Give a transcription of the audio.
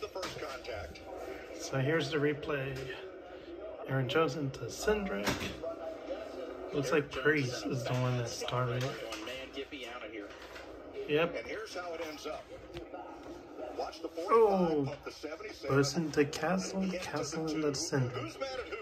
There's the first contact. So here's the replay. Aaron Jones into Cindric. Looks like Priest is the one that started it. Yep. And here's how it ends up. Watch the 45, Oh. the 77. Goes into Cassill, Cassill into Cindric. Who's mad at who?